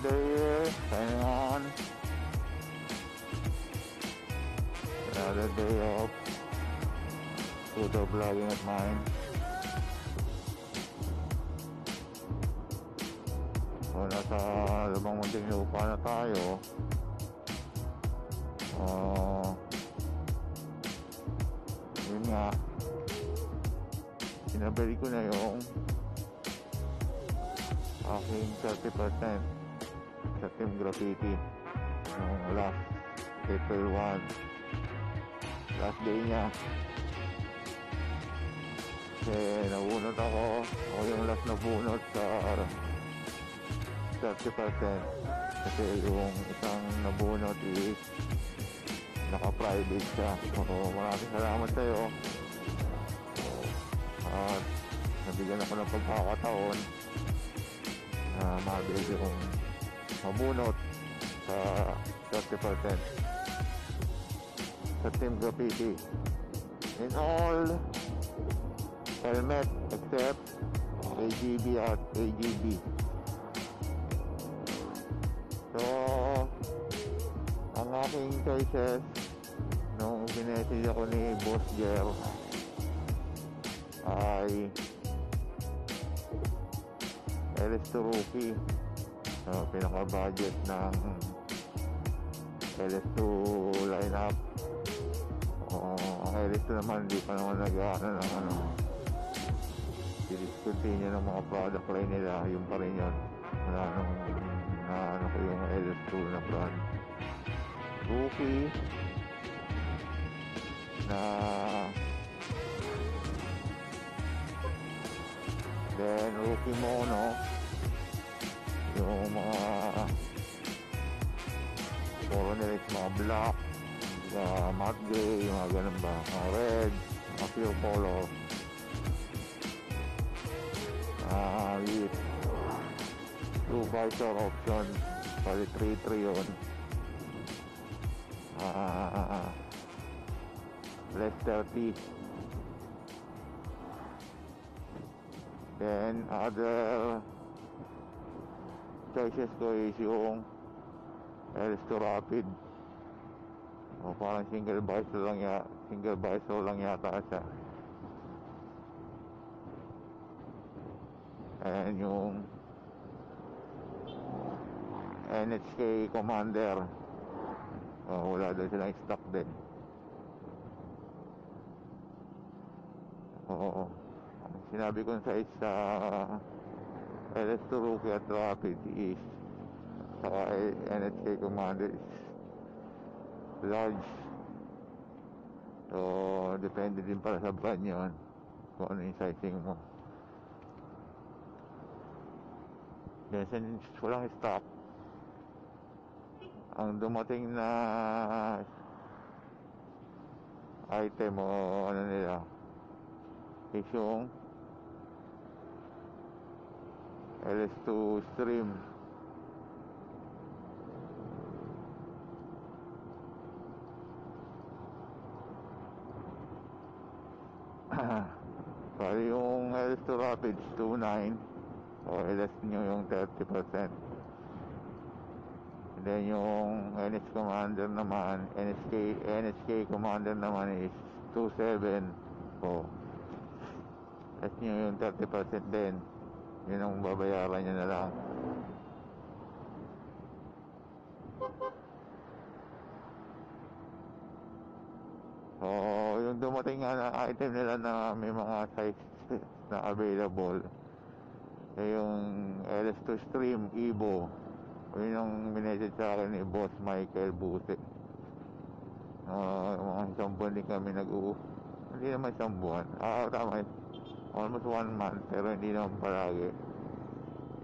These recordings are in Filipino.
Here, signing on. Another day of photo vlogging at mine. So, nasa lumang munting lupa na tayo. Oh, yun nga. Sinabali ko na yung aking 30% sa Team Graffiti. Nung last April 1 last day niya. Kasi nabunot ako. Ako yung last nabunot sa 30% kasi yung isang nabunot is naka-private siya. So maraming salamat sa'yo. At nabigyan ako ng pagkakataon na mabili kong mabunot sa 30% sa Team Graffiti in all helmet except AGB at AGB so ang aking choices nung binessage ako ni Boss Jer ay LS2 Rookie so, pinaka-budget ng LS2 lineup. O ang LS2 naman hindi pa naman nag-ano ng ano discontinue ng mga product line nila. Yung pa rin yun. Wala nung na ano ko yung LS2 na brand. Rookie na then Rookie Mono yung mga puro nila is mga black mga matte gray mga ganun ba mga red mga pure color ah with two visor option sorry 3-3 yun ah less 30 then other choices ko is yung LS2 Rapid. O parang single visor lang ya single visor lang yata siya. And yung NHK Commander. O wala doon silang stock din. Oo. Sinabi ko sa isa LS2 At Rapid is saka NHK Commander is large so depende din para sa brand yun kung ano yung sizing mo. Then since walang stock ang dumating na item o ano nila is yung LS2 stream. Bali yung LS2 Rapids 29 o LS nyo yung 30% And then yung NH Commander naman NHK, NHK Commander naman is 27 o. LS nyo yung 30% din yun ang babayaran nyo na lang So, yung dumating nga na item nila na may mga sizes na available. Eh, yung LS2 Stream Evo. Yun yung minessage sa akin ni Boss Michael Buse. Uh, mga isang buwan din kami nag-u... Hindi naman isang buwan. Ah, tama. Almost one month. Pero hindi naman palagi.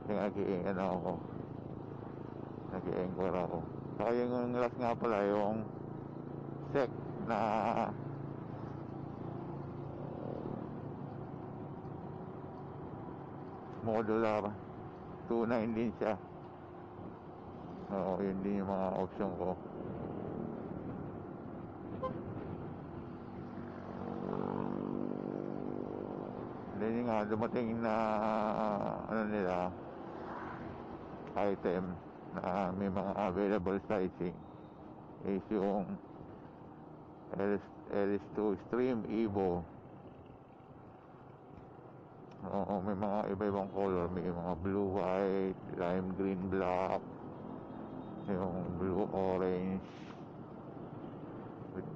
Kasi nag ano ako. Nag-i-enquire ako. Saka yung last nga pala, yung sec na modular 2.9 din siya oo yun din yung mga option ko yun nga dumating na ano nila item na may mga available sizing is yung LS, LS2 Extreme Evo. Oo, may mga iba-ibang color. May mga blue, white, lime green, black yung blue, orange.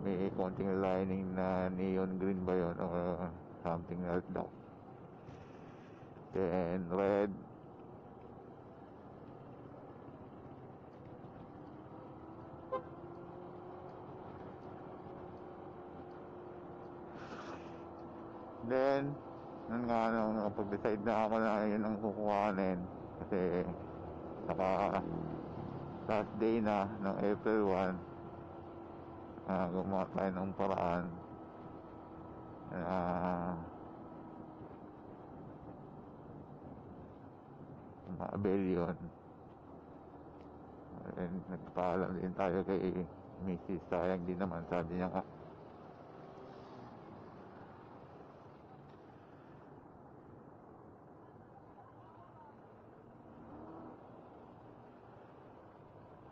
May konting lining na neon green ba yun or something like that then red. Then nung nga nung nakapag-decide na ako na yun ang kukuhanin. Kasi saka last day na ng April 1 uh, gumawa tayo ng paraan na ma-avail yun and nagpaalam din tayo kay Mrs. sayang din naman sabi niya nga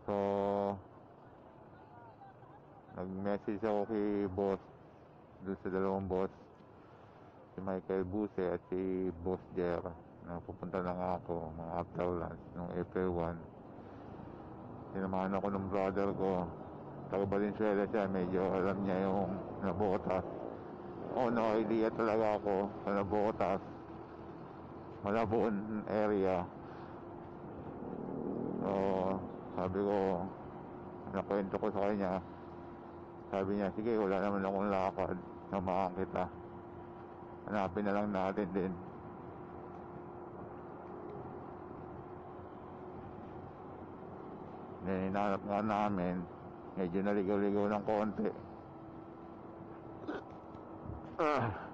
So, nag-message ako kay boss, doon sa dalawang boss, si Michael Buse at si Boss Jer, na pupunta lang ako, mga after lunch, noong April 1. Sinamahan ako ng brother ko, taga Valenzuela siya, medyo alam niya yung nabotas. Oh, no idea talaga ako sa nabotas. Malabon area. So, sabi ko, nakwento ko sa kanya. Sabi niya, sige, wala naman akong lakad. Samahan kita. Hanapin na lang natin din. Hinanap nga namin. Medyo naligaw-ligaw ng konti. Ah.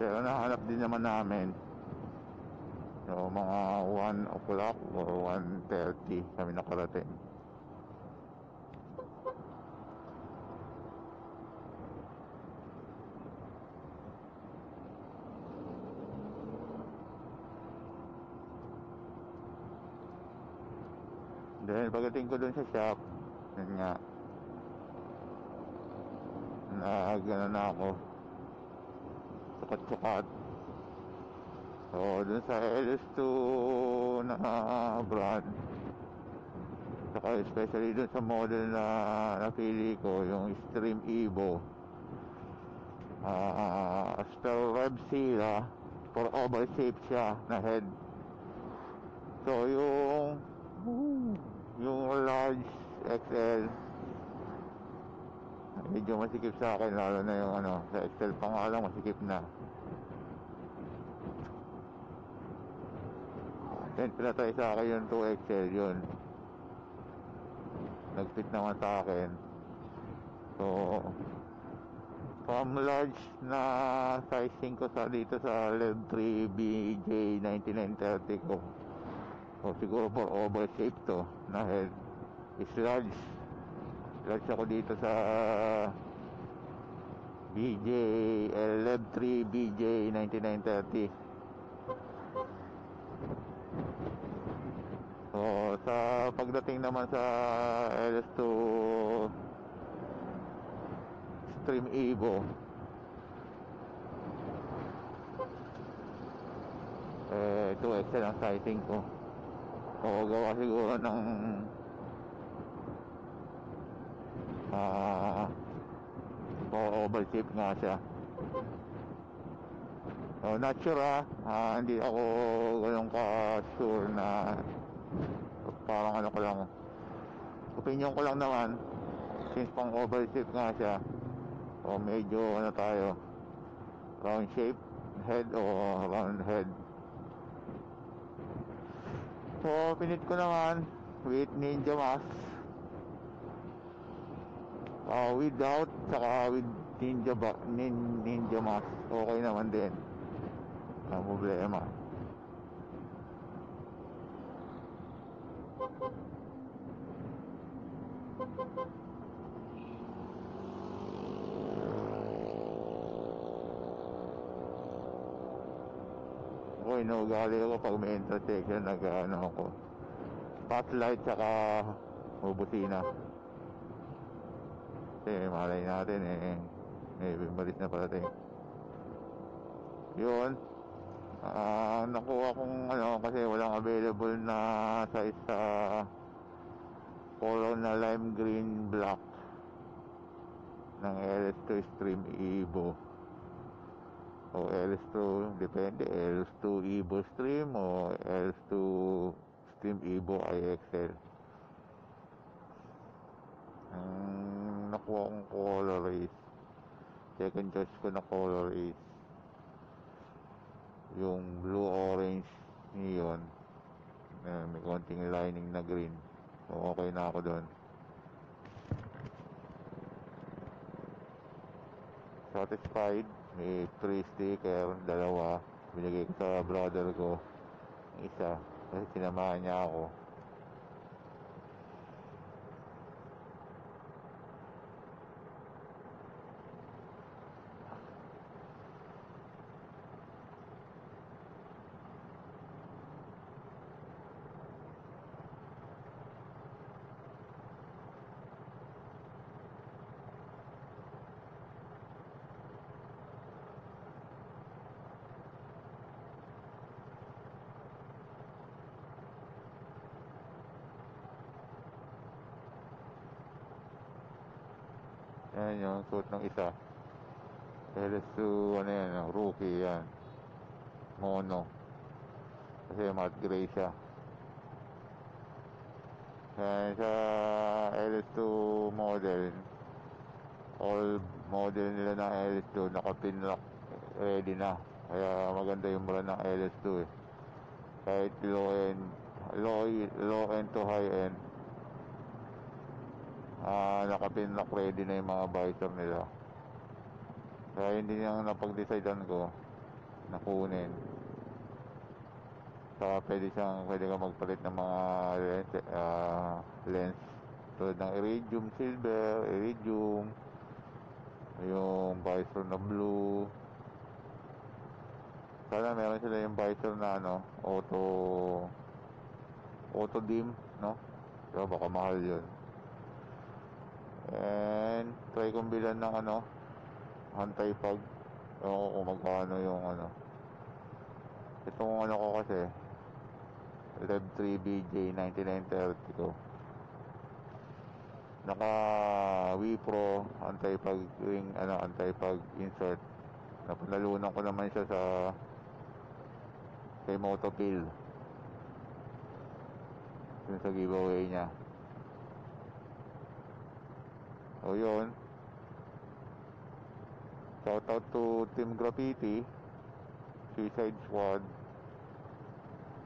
Pero nahanap din naman namin. So, mga 1 o'clock or 1.30 kami nakarating. Then, pagdating ko dun sa shop, yun nga, na gano na ako, sukat-sukat. So, dun sa LS2 na brand, saka especially dun sa model na napili ko, yung Extreme Evo, uh, spell rev sila for oval shape siya na head. So, yung yung large XL medyo masikip sa akin lalo na yung ano sa XL pa nga lang masikip na. Then pinatay sa akin yung 2XL yun. Nagfit naman sa akin. So from large na sizing ko sa dito sa Lev 3 BJ 9930 ko. O siguro for oval shape to na head is large large ako dito sa BJ Lev 3 BJ 9930 so sa pagdating naman sa LS2 Stream Evo. Eh 2XL ang sizing ko. O gawa siguro ng ah uh, oval shape nga siya. So not sure ah. Uh, hindi ako ganun ka sure na parang ano ko lang. Opinion ko lang naman since pang shape nga siya o medyo ano tayo round shape head o round head. So, pinit ko naman with ninja mask. Uh, without, saka with ninja, ba, nin, ninja mask. Okay naman din. Ang problema. Ako, inuugali ako pag may intersection, nag-ano ako. Spotlight, tsaka bubusina. Kasi malay natin eh, may bimalis na parating. Yun. Ah, nakuha kong ano kasi walang available na size sa color na lime green black ng LS2 Stream Evo. O LS2 depende. LS2 Evo Stream o LS2 Stream Evo IXL ang nakuha kong color is second choice ko na color is yung blue orange neon. Na may konting lining na green. Okay na ako doon. Satisfied? May free sticker dalawa. Binigay ko sa brother ko isa. Kasi sinamahan niya ako Yan yung suot ng isa. LS2, ano yan, yung rookie yan. Mono. Kasi matte gray siya. Yan sa LS2 model, all model nila ng LS2, naka-pinlock ready na. Kaya maganda yung brand ng LS2 eh. Kahit low end, low, low end to high end, ah nakapinlock ready na yung mga visor nila. Kaya hindi nang napag-decidean ko na kunin. Saka pwede siyang pwede ka magpalit ng mga lens, ah, lens. Tulad ng iridium silver iridium yung visor na blue. Sana meron sila yung visor na ano auto auto dim no? So baka mahal yun And try kong bilan ng ano Antipag Ewan ko magkano yung ano. Itong ano ko kasi Rev 3 BJ 9930 ko. Naka Wipro Antipag ring ano Antipag insert. Napanalunan ko naman siya sa Kay Motopil Yun sa giveaway niya o yun. Shout out to Team Graffiti, Suicide Squad,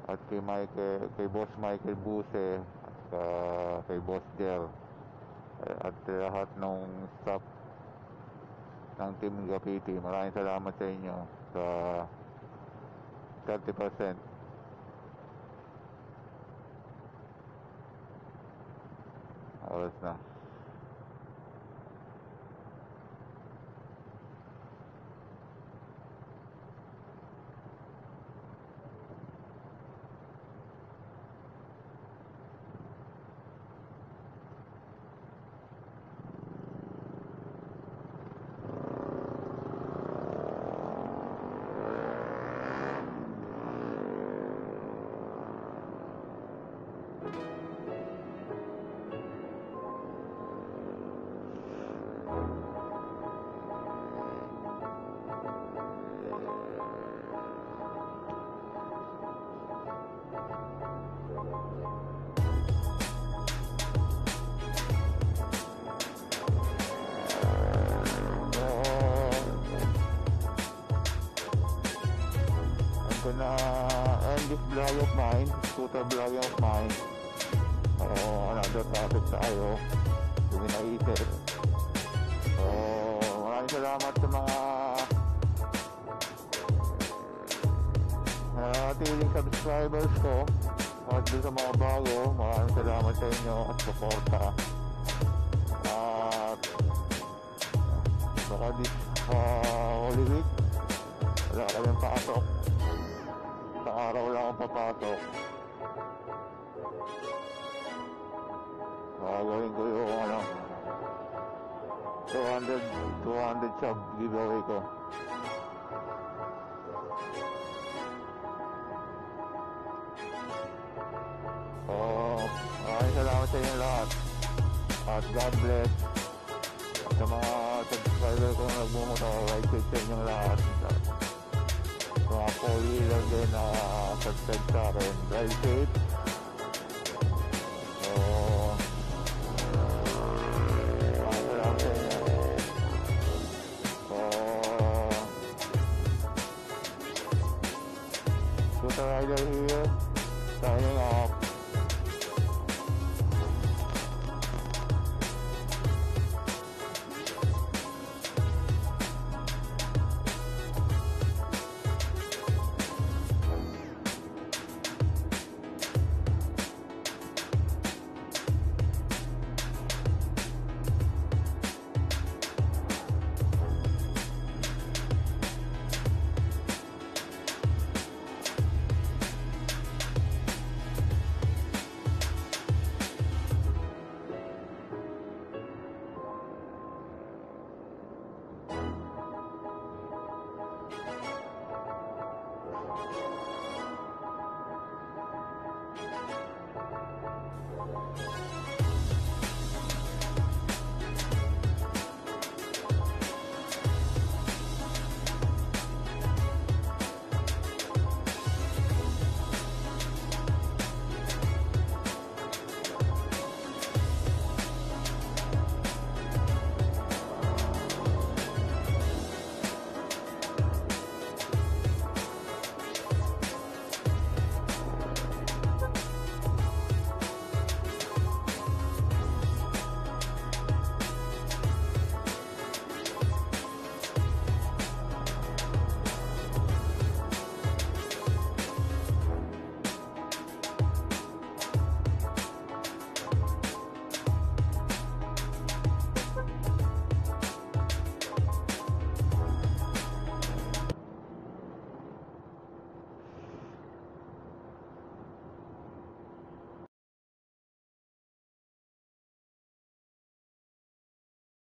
at kay Michael, kay Boss Michael Buse, at uh, kay Boss Jer, at lahat ng staff ng Team Graffiti. Maraming salamat sa inyo sa 30%. Oras na. So na end this vlog of mine, scooter vlog of mine. So another topic tayo. Hindi naisip. So maraming salamat sa mga nananatiling subscribers ko doon sa mga bago, maraming salamat sa inyo at suporta. At baka this uh, Holy Week, wala kaming pasok. Sa araw lang akong papasok. Gagawin ko yung ano, 200, 200 sub giveaway ko. At God bless sa mga subscriber ko na nagmumotor. Right side sa inyong lahat. Sa mga four-wheeler din na subscribe sa akin.